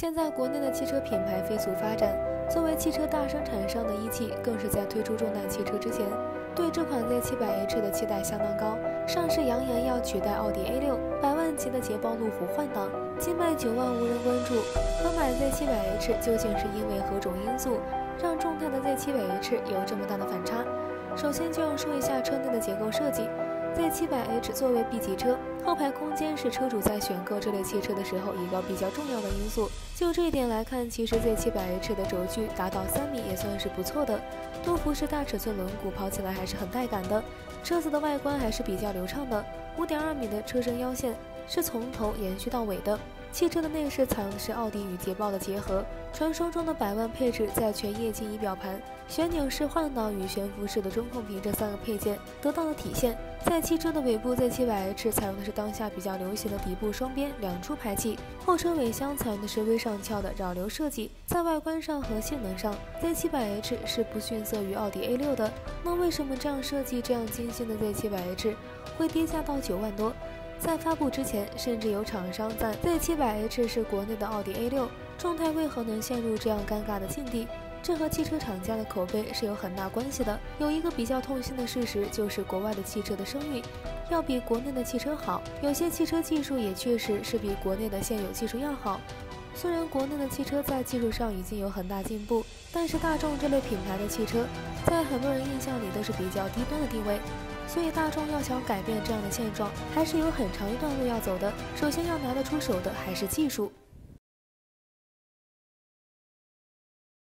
现在国内的汽车品牌飞速发展，作为汽车大生产商的一汽，更是在推出重量汽车之前，对这款 Z700H 的期待相当高。上市扬言要取代奥迪 A6，百万级的捷豹路虎换挡，仅卖九万无人关注。可买 Z700H 究竟是因为何种因素，让众泰的 Z700H 有这么大的反差？首先就要说一下车内的结构设计。Z700H 作为 B 级车，后排空间是车主在选购这类汽车的时候一个比较重要的因素。就这一点来看，其实 Z700H 的轴距达到三米也算是不错的。多辐式大尺寸轮毂跑起来还是很带感的，车子的外观还是比较流畅的。五点二米的车身腰线是从头延续到尾的。汽车的内饰采用的是奥迪与捷豹的结合，传说中的百万配置在全液晶仪表盘、旋钮式换挡与悬浮式的中控屏这三个配件得到了体现。在汽车的尾部，Z700H 采用的是当下比较流行的底部双边两出排气，后车尾箱采用的是微上翘的扰流设计。在外观上和性能上，Z700H 是不逊色于奥迪 A6 的。那为什么这样设计、这样精心的 Z700H 会跌价到九万多？在发布之前，甚至有厂商赞 Z700H 是国内的奥迪 A6，众泰为何能陷入这样尴尬的境地？这和汽车厂家的口碑是有很大关系的。有一个比较痛心的事实，就是国外的汽车的声誉要比国内的汽车好，有些汽车技术也确实是比国内的现有技术要好。虽然国内的汽车在技术上已经有很大进步，但是大众这类品牌的汽车，在很多人印象里都是比较低端的地位。所以大众要想改变这样的现状，还是有很长一段路要走的。首先要拿得出手的还是技术。